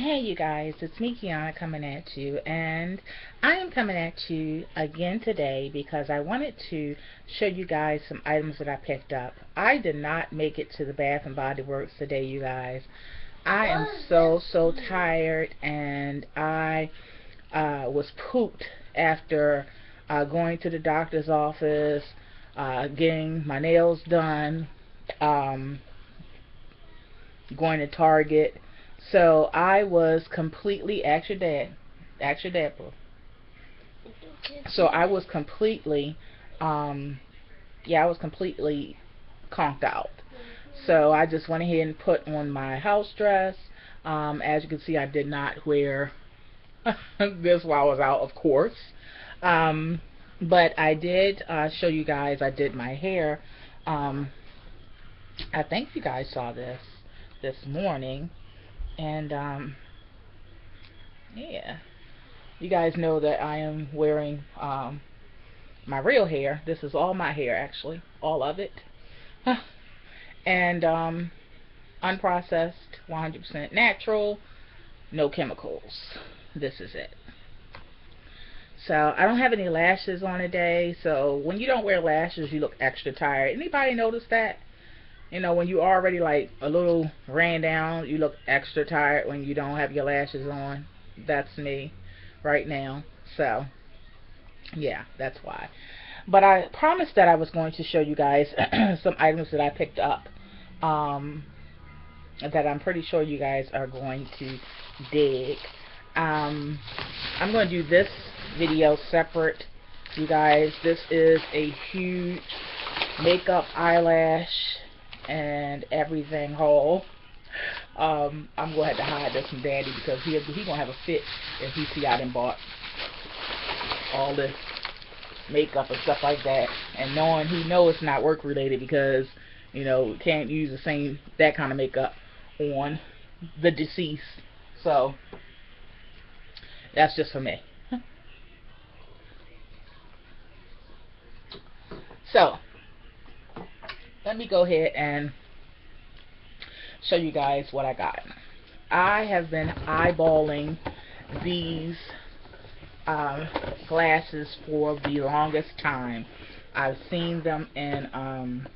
Hey you guys, it's me Kianna coming at you and I am coming at you again today because I wanted to show you guys some items that I picked up. I did not make it to the Bath and Body Works today you guys. I am so so tired and I uh, was pooped after uh, going to the doctor's office, uh, getting my nails done, um, going to Target so I was completely, ask your dad, ask your dad. So I was completely, um, yeah, I was completely conked out. So I just went ahead and put on my house dress. Um, as you can see, I did not wear this while I was out, of course. Um, but I did uh, show you guys I did my hair. Um, I think you guys saw this this morning and um, yeah. You guys know that I am wearing um, my real hair. This is all my hair actually. All of it. And um, unprocessed 100% natural no chemicals. This is it. So I don't have any lashes on today. So when you don't wear lashes you look extra tired. Anybody notice that you know, when you already like a little ran down, you look extra tired when you don't have your lashes on. That's me right now. So, yeah, that's why. But I promised that I was going to show you guys some items that I picked up um, that I'm pretty sure you guys are going to dig. Um, I'm going to do this video separate, you guys. This is a huge makeup eyelash and everything whole. Um, I'm gonna have to hide this from Daddy because he he gonna have a fit if he see I done bought all this makeup and stuff like that, and knowing he know it's not work related because you know can't use the same that kind of makeup on the deceased. So that's just for me. so let me go ahead and show you guys what I got. I have been eyeballing these um, glasses for the longest time. I've seen them in um,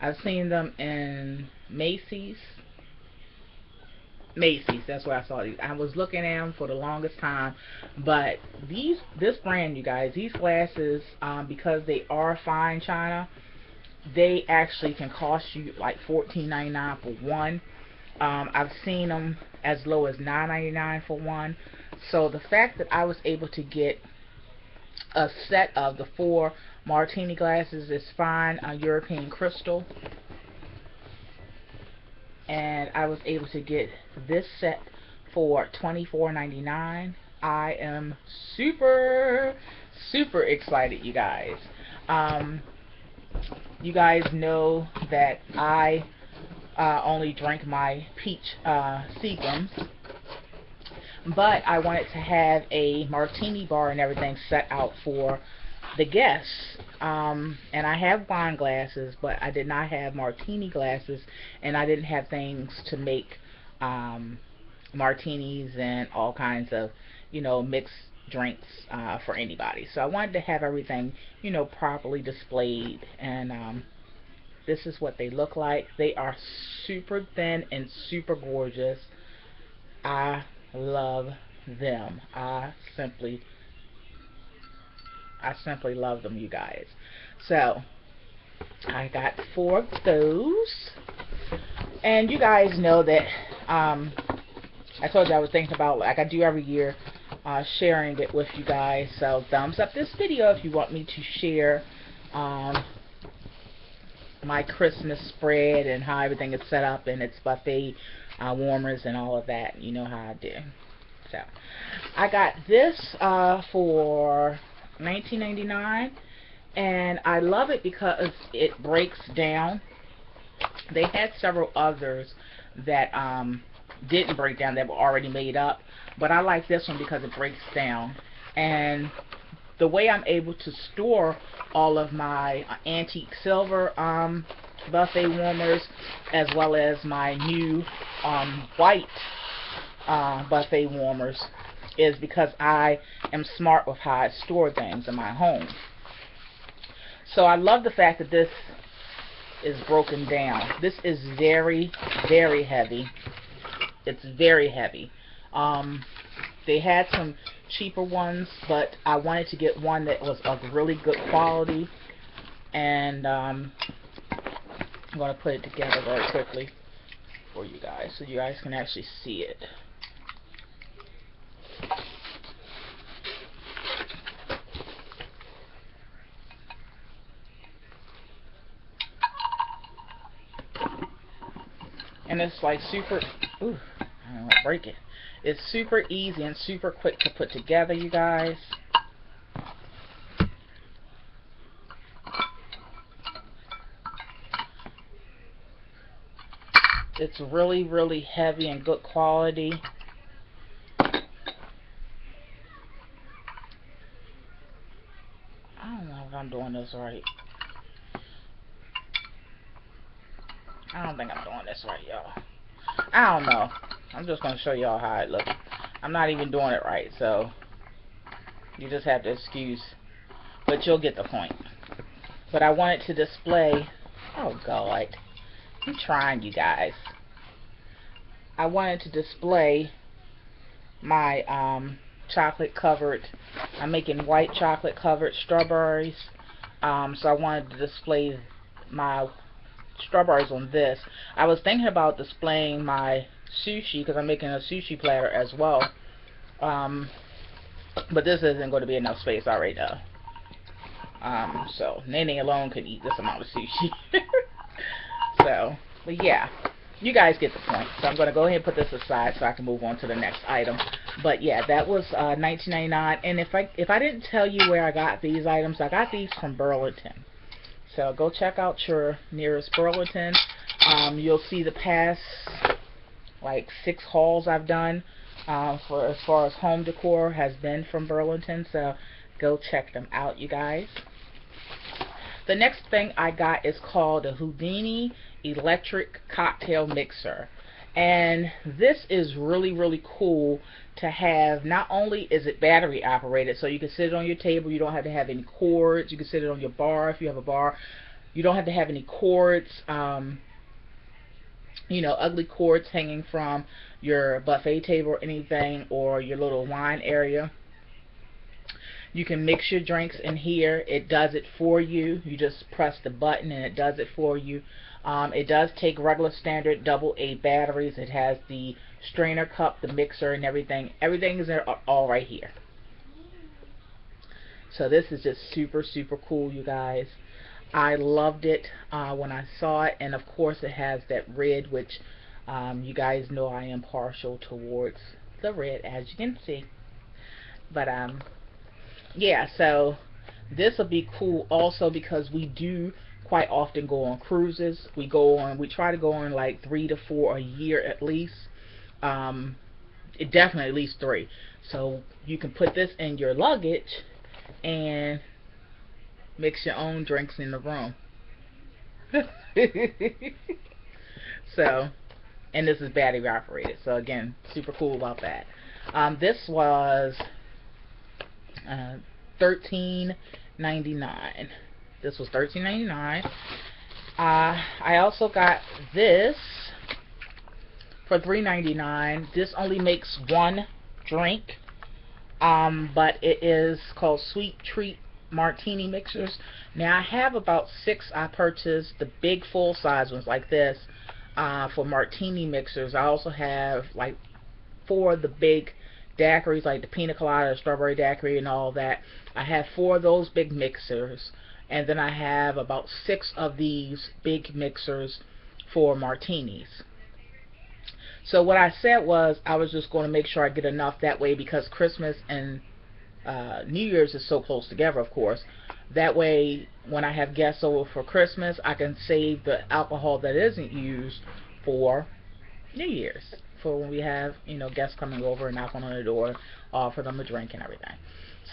I've seen them in Macy's. Macy's, that's where I saw these. I was looking at them for the longest time, but these this brand, you guys, these glasses, um, because they are fine china, they actually can cost you like $14.99 for one. Um, I've seen them as low as $9.99 for one. So the fact that I was able to get a set of the four martini glasses is fine, a European crystal. And I was able to get this set for $24.99. I am super, super excited, you guys. Um, you guys know that I uh, only drank my peach uh, Seagrams. But I wanted to have a martini bar and everything set out for the guests. Um, and I have wine glasses, but I did not have martini glasses, and I didn't have things to make um, martinis and all kinds of, you know, mixed drinks uh, for anybody. So I wanted to have everything, you know, properly displayed. And um, this is what they look like. They are super thin and super gorgeous. I love them. I simply, I simply love them, you guys. So I got four of those. And you guys know that um, I told you I was thinking about, like I do every year, uh, sharing it with you guys. So thumbs up this video if you want me to share um, my Christmas spread and how everything is set up and its buffet uh, warmers and all of that. You know how I do. So I got this uh, for 19.99 and I love it because it breaks down. They had several others that um, didn't break down that were already made up but I like this one because it breaks down. And the way I'm able to store all of my uh, antique silver um, buffet warmers as well as my new um, white uh, buffet warmers is because I am smart with how I store things in my home. So I love the fact that this is broken down. This is very, very heavy. It's very heavy. Um, they had some cheaper ones, but I wanted to get one that was of really good quality. And um, I'm going to put it together very quickly for you guys so you guys can actually see it. And it's like super, ooh, break it. It's super easy and super quick to put together, you guys. It's really, really heavy and good quality. I don't know if I'm doing this right. I don't think I'm doing this right, y'all. I don't know. I'm just going to show y'all how it looks. I'm not even doing it right, so you just have to excuse. But you'll get the point. But I wanted to display... Oh, God. I'm trying, you guys. I wanted to display my um, chocolate covered, I'm making white chocolate covered strawberries. Um, so I wanted to display my strawberries on this. I was thinking about displaying my sushi because I'm making a sushi platter as well. Um, but this isn't going to be enough space already though. Um, so Nene alone could eat this amount of sushi. so, but yeah, you guys get the point. So I'm going to go ahead and put this aside so I can move on to the next item. But yeah, that was uh, 19.99. And if I if I didn't tell you where I got these items, I got these from Burlington. So go check out your nearest Burlington. Um, you'll see the past like six hauls I've done uh, for as far as home decor has been from Burlington. So go check them out, you guys. The next thing I got is called the Houdini Electric Cocktail Mixer. And this is really, really cool to have. Not only is it battery operated, so you can sit it on your table. You don't have to have any cords. You can sit it on your bar if you have a bar. You don't have to have any cords. Um, you know, ugly cords hanging from your buffet table or anything, or your little wine area. You can mix your drinks in here. It does it for you. You just press the button and it does it for you. Um, it does take regular standard double A batteries. It has the strainer cup, the mixer, and everything. Everything is all right here. So this is just super, super cool, you guys. I loved it uh, when I saw it, and of course it has that red, which um, you guys know I am partial towards the red, as you can see. But um, yeah, so this will be cool also because we do quite often go on cruises. We go on, we try to go on like three to four a year at least. Um, it definitely at least three. So you can put this in your luggage and mix your own drinks in the room. so, and this is battery operated. So again, super cool about that. Um, this was uh, thirteen ninety nine. This was $13.99. Uh, I also got this for $3.99. This only makes one drink, um, but it is called Sweet Treat Martini Mixers. Now I have about six I purchased, the big full size ones like this, uh, for martini mixers. I also have like four of the big daiquiris, like the pina colada, strawberry daiquiri, and all that. I have four of those big mixers and then I have about six of these big mixers for martinis. So what I said was I was just going to make sure I get enough that way because Christmas and uh, New Year's is so close together, of course. That way, when I have guests over for Christmas, I can save the alcohol that isn't used for New Year's. For when we have, you know, guests coming over and knocking on the door, offer them a drink and everything.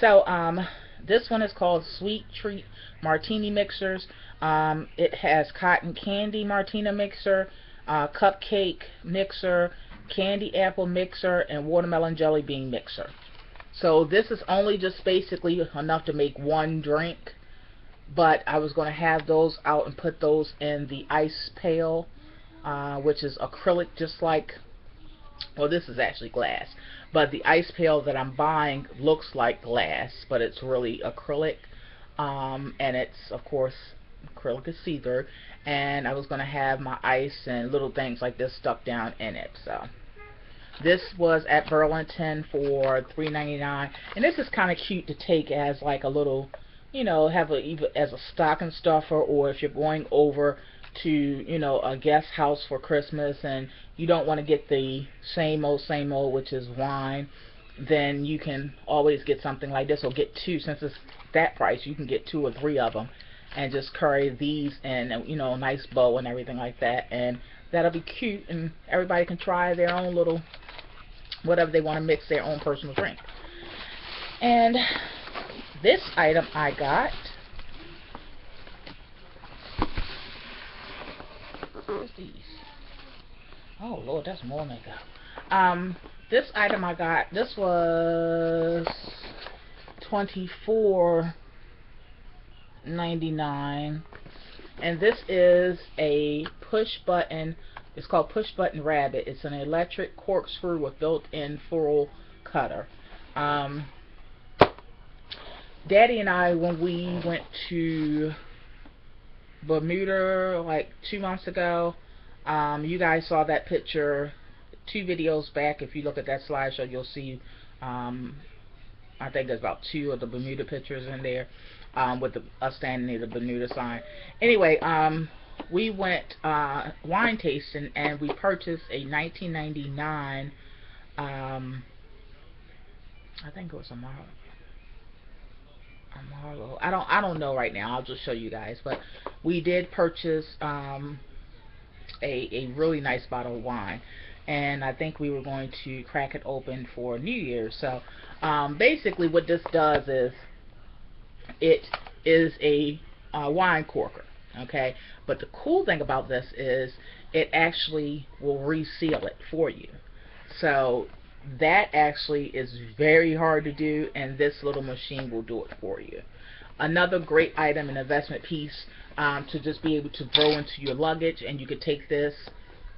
So, um, this one is called Sweet Treat Martini Mixers. Um, it has cotton candy martini mixer, uh, cupcake mixer, candy apple mixer, and watermelon jelly bean mixer. So this is only just basically enough to make one drink. But I was going to have those out and put those in the ice pail, uh, which is acrylic just like, well this is actually glass. But the ice pail that I'm buying looks like glass, but it's really acrylic. Um, and it's, of course, acrylic is see-through. And I was going to have my ice and little things like this stuck down in it. So this was at Burlington for $3.99, and this is kind of cute to take as like a little, you know, have a either as a stocking stuffer, or if you're going over to, you know, a guest house for Christmas and you don't want to get the same old same old, which is wine, then you can always get something like this, or get two since it's that price. You can get two or three of them, and just carry these and you know, a nice bow and everything like that, and that'll be cute, and everybody can try their own little whatever they want to mix their own personal drink. And this item I got these? Oh Lord, that's more makeup. Um, this item I got, this was twenty four ninety nine, and this is a push button it's called Push Button Rabbit. It's an electric corkscrew with built-in ferrule cutter. Um, Daddy and I, when we went to Bermuda like two months ago, um, you guys saw that picture two videos back. If you look at that slideshow, you'll see um, I think there's about two of the Bermuda pictures in there um, with the, us standing near the Bermuda sign. Anyway, um, we went uh, wine tasting and we purchased a 1999 um, I think it was a Marlowe. A Marlowe. I don't I don't know right now. I'll just show you guys. But we did purchase um, a a really nice bottle of wine, and I think we were going to crack it open for New Year's. So um, basically, what this does is it is a uh, wine corker okay? But the cool thing about this is it actually will reseal it for you. So that actually is very hard to do and this little machine will do it for you. Another great item an investment piece um, to just be able to throw into your luggage and you could take this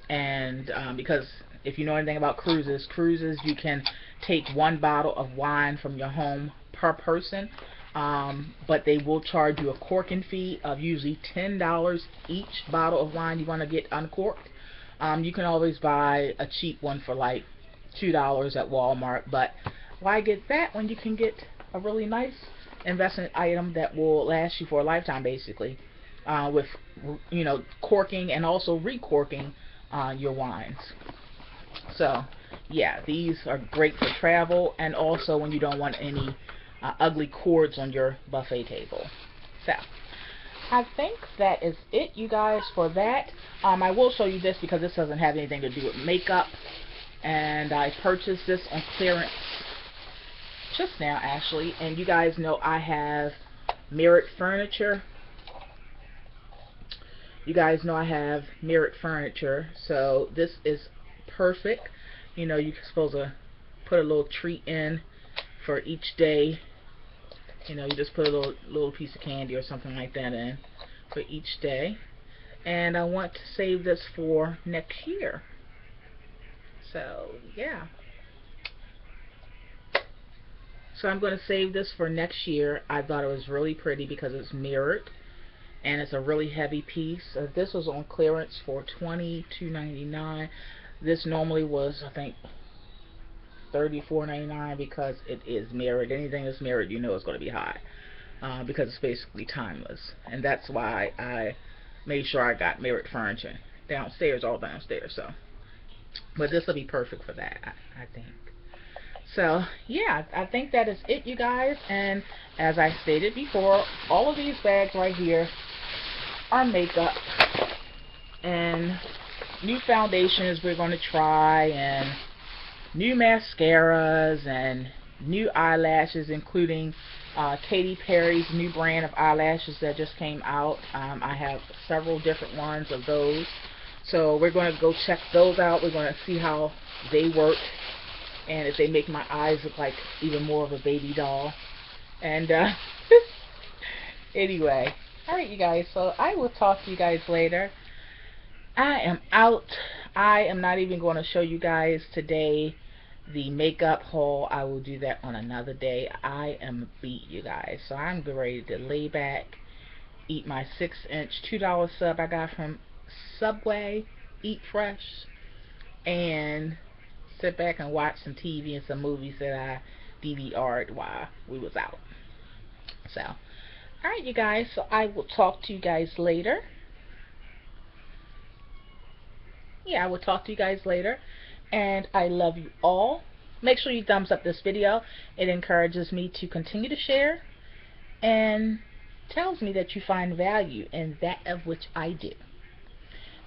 and um, because if you know anything about cruises cruises you can take one bottle of wine from your home per person um, but they will charge you a corking fee of usually $10 each bottle of wine you want to get uncorked. Um, you can always buy a cheap one for like $2 at Walmart, but why get that when you can get a really nice investment item that will last you for a lifetime basically uh, with you know corking and also recorking uh, your wines. So yeah, these are great for travel and also when you don't want any uh, ugly cords on your buffet table. So, I think that is it, you guys, for that. Um, I will show you this because this doesn't have anything to do with makeup. And I purchased this on clearance just now, actually. And you guys know I have mirrored furniture. You guys know I have mirrored furniture. So this is perfect. You know, you're supposed to put a little treat in for each day. You know, you just put a little little piece of candy or something like that in for each day. And I want to save this for next year. So, yeah. So I'm going to save this for next year. I thought it was really pretty because it's mirrored and it's a really heavy piece. Uh, this was on clearance for $22.99. This normally was, I think, $34.99 because it is mirrored. Anything that's mirrored, you know it's going to be high uh, because it's basically timeless. And that's why I made sure I got mirrored furniture downstairs, all downstairs. So, but this will be perfect for that, I, I think. So, yeah, I think that is it, you guys. And as I stated before, all of these bags right here are makeup and new foundations we're going to try and new mascaras and new eyelashes including uh, Katy Perry's new brand of eyelashes that just came out. Um, I have several different ones of those. So we're going to go check those out. We're going to see how they work and if they make my eyes look like even more of a baby doll. And uh, anyway, alright you guys, so I will talk to you guys later. I am out. I am not even going to show you guys today the makeup haul. I will do that on another day. I am beat, you guys. So I'm ready to lay back, eat my 6-inch $2 sub I got from Subway, Eat Fresh, and sit back and watch some TV and some movies that I DVR'd while we was out. So, alright you guys, so I will talk to you guys later. Yeah, I will talk to you guys later. And I love you all. Make sure you thumbs up this video. It encourages me to continue to share and tells me that you find value in that of which I do.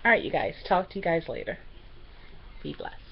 Alright, you guys. Talk to you guys later. Be blessed.